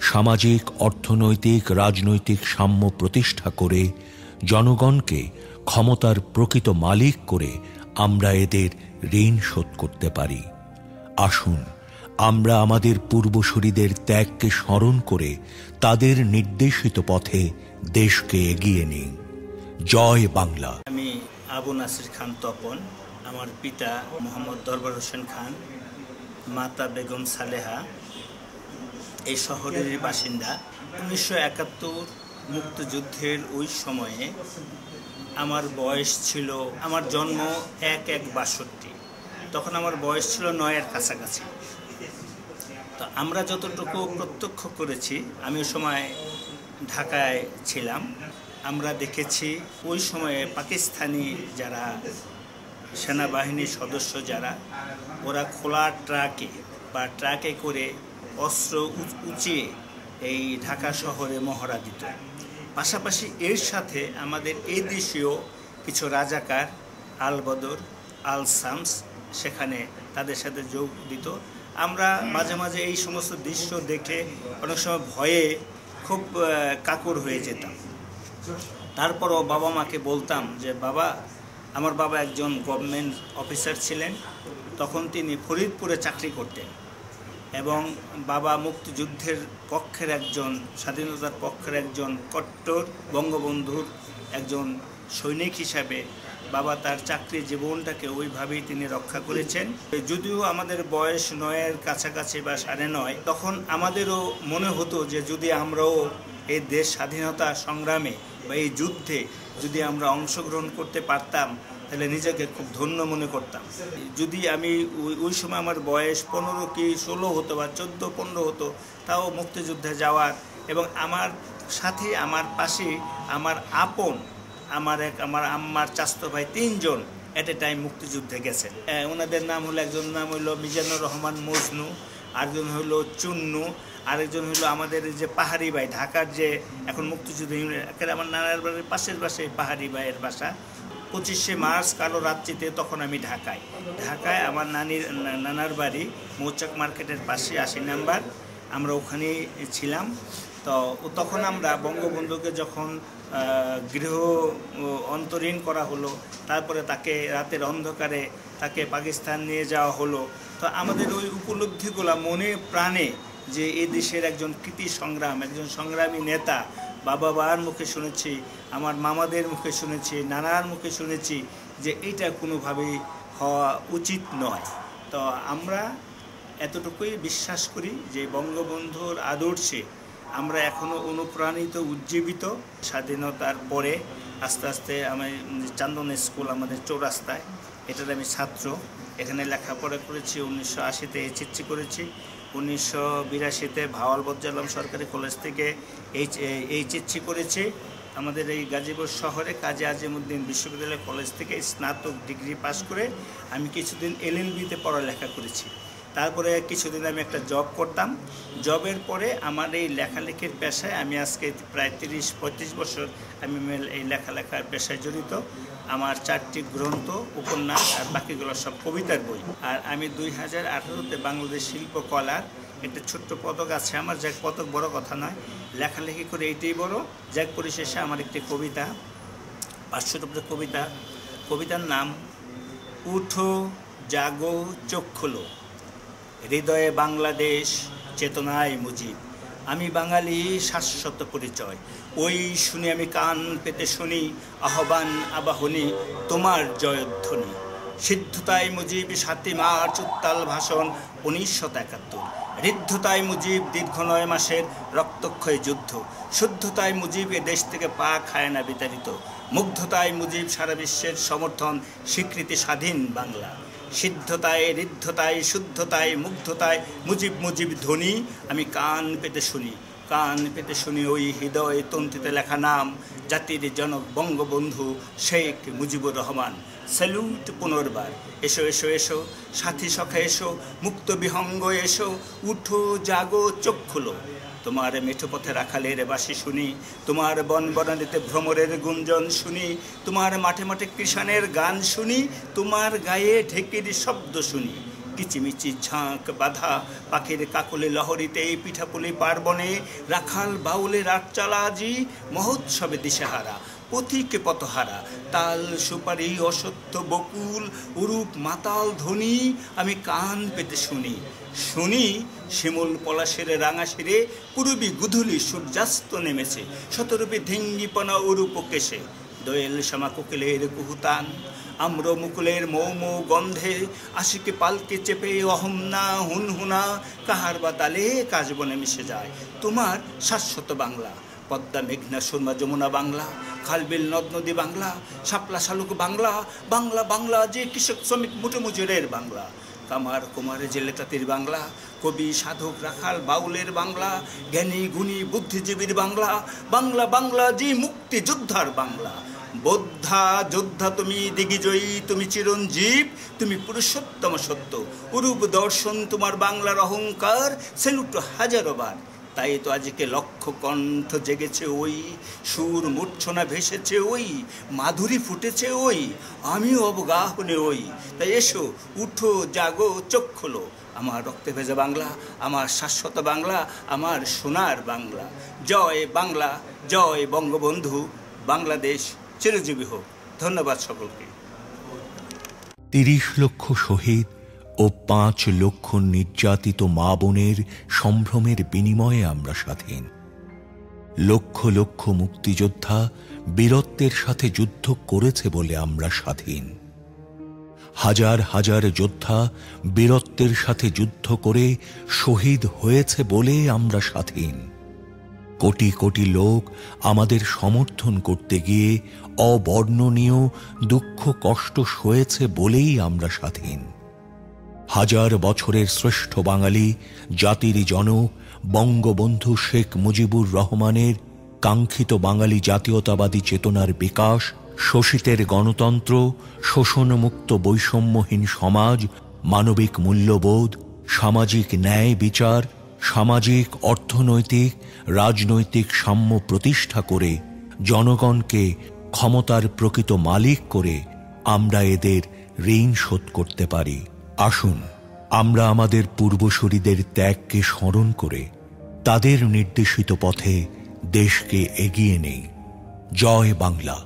সামাজিক, অর্থনৈতিক, রাজনৈতিক সাম্য প্রতিষ্ঠা করে জনগণকে ক্ষমতার প্রকৃত মালিক করে আমরা এদের ঋণ শোধ করতে পারি। আসুন, আমরা আমাদের পূর্বসূরীদের ত্যাগকে স্মরণ করে তাদের নির্দেশিত পথে দেশকে এগিয়ে নিই। জয় বাংলা। আমি আবু নাসির খান তপন, আমার পিতা মোহাম্মদ দরবার হোসেন খান, মাতা বেগম সালেহা এই শহরের বাসিন্দা উনিশশো একাত্তর মুক্তিযুদ্ধের ওই সময়ে আমার বয়স ছিল, আমার জন্ম এক এক বাষট্টি। তখন আমার বয়স ছিল নয়ের কাছাকাছি। তো আমরা যতটুকু প্রত্যক্ষ করেছি, আমি ওই সময় ঢাকায় ছিলাম। আমরা দেখেছি ওই সময়ে পাকিস্তানি যারা সেনাবাহিনীর সদস্য যারা, ওরা খোলা ট্রাকে বা ট্রাকে করে অস্ত্র উঁচিয়ে এই ঢাকা শহরে মহড়া দিত। পাশাপাশি এর সাথে আমাদের এই দেশীয় কিছু রাজাকার আল বদর আল সামস সেখানে তাদের সাথে যোগ দিত। আমরা মাঝে মাঝে এই সমস্ত দৃশ্য দেখে অনেক সময় ভয়ে খুব কাকুর হয়ে যেতাম। তারপরও বাবা মাকে বলতাম যে, বাবা, আমার বাবা একজন গভর্নমেন্ট অফিসার ছিলেন। তখন তিনি ফরিদপুরে চাকরি করতেন। এবং বাবা মুক্তিযুদ্ধের পক্ষের একজন, স্বাধীনতার পক্ষের একজন কট্টর বঙ্গবন্ধুর একজন সৈনিক হিসাবে বাবা তার চাকরি জীবনটাকে ওইভাবেই তিনি রক্ষা করেছেন। যদিও আমাদের বয়স নয়ের কাছাকাছি বা সাড়ে নয়, তখন আমাদেরও মনে হতো যে যদি আমরাও এই দেশ স্বাধীনতা সংগ্রামে বা এই যুদ্ধে যদি আমরা অংশগ্রহণ করতে পারতাম তাহলে নিজেকে খুব ধন্য মনে করতাম। যদি আমি ওই সময় আমার বয়স পনেরো কি ষোলো হতো বা চোদ্দ, পনেরো হতো, তাও মুক্তিযুদ্ধে যাওয়ার এবং আমার সাথে, আমার পাশে, আমার আপন, আমার এক, আমার আম্মার চাস্ত ভাই তিনজন এট এ টাইম মুক্তিযুদ্ধে গেছেন। ওনাদের নাম হলো, একজন নাম হলো মিজানুর রহমান মজনু, আরেকজন হলো চুন্নু, আরেকজন হলো আমাদের যে পাহাড়ি ভাই, ঢাকার যে এখন মুক্তিযুদ্ধ আমার নানার বাড়ির পাশের পাশে পাহাড়ি ভাইয়ের বাসা। পঁচিশে মার্চ, কালো রাত্রিতে তখন আমি ঢাকায়। ঢাকায় আমার নানির নানার বাড়ি, মৌচাক মার্কেটের পাশে আশি নাম্বার। আমরা ওখানে ছিলাম। তো তখন আমরা বঙ্গবন্ধুকে যখন গৃহ অন্তরীণ করা হলো, তারপরে তাকে রাতের অন্ধকারে তাকে পাকিস্তান নিয়ে যাওয়া হলো। তো আমাদের ওই উপলব্ধিগুলো মনে প্রাণে যে এ দেশের একজন কৃতি সংগ্রাম, একজন সংগ্রামী নেতা বাবা বাবার মুখে শুনেছি, আমার মামাদের মুখে শুনেছি, নানার মুখে শুনেছি যে এটা কোনোভাবেই হওয়া উচিত নয়। তো আমরা এতটুকুই বিশ্বাস করি যে বঙ্গবন্ধুর আদর্শে আমরা এখনও অনুপ্রাণিত, উজ্জীবিত। স্বাধীনতার পরে আস্তে আস্তে আমি চান্দন স্কুল আমাদের চৌরাস্তায়, এটার আমি ছাত্র। এখানে লেখাপড়া করেছি, উনিশশো আশিতে এইচএসসি করেছি। উনিশশো বিরাশিতে ভাওয়াল বজ্জালাম সরকারি কলেজ থেকে এইচ এইচএসসি করেছি। আমাদের এই গাজীপুর শহরে কাজী আজিমুদ্দিন বিশ্ববিদ্যালয় কলেজ থেকে স্নাতক ডিগ্রি পাশ করে আমি কিছুদিন এলএলবিতে পড়ালেখা করেছি। তারপরে কিছুদিন আমি একটা জব করতাম। জবের পরে আমার এই লেখালেখির পেশায় আমি আজকে প্রায় তিরিশ, পঁয়ত্রিশ বছর আমি এই লেখালেখার পেশায় জড়িত। আমার চারটি গ্রন্থ, উপন্যাস আর বাকিগুলো সব কবিতার বই। আর আমি দুই হাজার আঠারোতে বাংলাদেশ শিল্পকলার একটা ছোট্ট পদক আছে। আমার যাক পদক বড় কথা নয়, লেখালেখি করে এইটাই বড়। যাক পরিশেষে আমার একটি কবিতা পাঁচশোর উপরে কবিতা। কবিতার নাম, উঠো, জাগো, চোখ হৃদয়ে বাংলাদেশ চেতনায় মুজিব। আমি বাঙালি শাশ্বত পরিচয়। ওই শুনে আমি কান পেতে শুনি, আহ্বান আবাহনী, তোমার জয়ধ্বনি। সিদ্ধতায় মুজিব সাতই মার্চ, উত্তাল ভাষণ উনিশশো একাত্তর। ঋদ্ধতায় মুজিব দীর্ঘ নয় মাসের রক্তক্ষয় যুদ্ধ। শুদ্ধতায় মুজিব এ দেশ থেকে পা খায় না বিতাড়িত। মুগ্ধতায় মুজিব সারা বিশ্বের সমর্থন, স্বীকৃতি স্বাধীন বাংলা। সিদ্ধতায় ঋদ্ধতায় শুদ্ধতায়, মুগ্ধতায়, মুজিব মুজিব ধ্বনি আমি কান পেতে শুনি। কান পেতে শুনি ওই হৃদয় তন্ত্রিতে লেখা নাম, জাতির জনক বঙ্গবন্ধু শেখ মুজিবুর রহমান। স্যালুট পুনর্বার। এসো এসো এসো, সাথী সখা এসো, মুক্ত বিহঙ্গ এসো, উঠো, জাগো, চোখ খুলো। তোমার মিঠু পথে রাখালের বাসি শুনি, তোমার বন বনানিতে ভ্রমরের গুঞ্জন শুনি, তোমার মাঠে মাঠে কৃষাণের গান শুনি, তোমার গায়ে ঢেকির শব্দ শুনি। কিচিমিচি ঝাঁক বাধা, পাখির কাকলে লহরিতে পিঠাপুলি পার্বণে, রাখাল বাউলে রাতচালাজি মহোৎসবে দিশেহারা। পথিকে পথহারা। তাল, সুপারি, অসত্য, বকুল, উরূপ, মাতাল ধ্বনি আমি কান পেতে শুনি। শুনি শিমুল পলাশের রাঙা শিরে পুরবি গুধুলি সূর্যাস্ত নেমেছে। শতরূপী ধিঙ্গিপনা উরূপ কেশে। দোয়েল শ্যামা কোকিলের কুহুতান, আম্র মুকুলের মৌ মৌ গন্ধে, আশিকে পালকে চেপে অহমনা হুনহুনা, কাহার বা তালে কাজবনে মিশে যায়। তোমার শাশ্বত বাংলা। পদ্মা মেঘনা সুরমা যমুনা বাংলা খালবিল নদ নদী বাংলা, শাপলা শালুক বাংলা বাংলা বাংলা, যে কৃষক শ্রমিক মুজুরের বাংলা, কামার কুমারে জেলেতাতির বাংলা, কবি, সাধক, রাখাল, বাউলের বাংলা, জ্ঞানী, গুণী, বুদ্ধিজীবীর বাংলা বাংলা বাংলা, যে মুক্তি যোদ্ধার বাংলা। বোদ্ধা, যোদ্ধা, তুমি দিগিজয়ী তুমি চিরঞ্জীব, তুমি পুরুষোত্তম সত্য। অরূপ দর্শন তোমার বাংলার অহংকার, সেলুট হাজারো বার। তাই তো আজকে লক্ষ কণ্ঠ জেগেছে ওই, সুর মূর্ছনা ভেসেছে ওই, মাধুরী ফুটেছে ওই, আমিও অবগাহনে ওই। তাই এসো, উঠো, জাগো, চোখ খোলো। আমার রক্তে ভেজা বাংলা, আমার শাশ্বত বাংলা, আমার সোনার বাংলা। জয় বাংলা, জয় বঙ্গবন্ধু, বাংলাদেশ চিরজীবী হোক। ধন্যবাদ সকলকে। তিরিশ লক্ষ শহীদ ও পাঁচ লক্ষ নির্যাতিত মা বোনের সম্ভ্রমের বিনিময়ে আমরা স্বাধীন। লক্ষ লক্ষ মুক্তিযোদ্ধা বীরত্বের সাথে যুদ্ধ করেছে বলে আমরা স্বাধীন। হাজার হাজার যোদ্ধা বীরত্বের সাথে যুদ্ধ করে শহীদ হয়েছে বলে আমরা স্বাধীন। কোটি কোটি লোক আমাদের সমর্থন করতে গিয়ে অবর্ণনীয় দুঃখ কষ্ট সয়েছে বলেই আমরা স্বাধীন। হাজার বছরের শ্রেষ্ঠ বাঙালি, জাতির জনক বঙ্গবন্ধু শেখ মুজিবুর রহমানের কাঙ্ক্ষিত বাঙালি জাতীয়তাবাদী চেতনার বিকাশ, শোষিতের গণতন্ত্র, শোষণমুক্ত বৈষম্যহীন সমাজ, মানবিক মূল্যবোধ, সামাজিক ন্যায় বিচার, সামাজিক, অর্থনৈতিক, রাজনৈতিক সাম্য প্রতিষ্ঠা করে জনগণকে ক্ষমতার প্রকৃত মালিক করে আমরা এদের ঋণ শোধ করতে পারি। আসুন, আমরা আমাদের পূর্বসূরিদের ত্যাগকে স্মরণ করে তাদের নির্দেশিত পথে দেশকে এগিয়ে নেই। জয় বাংলা।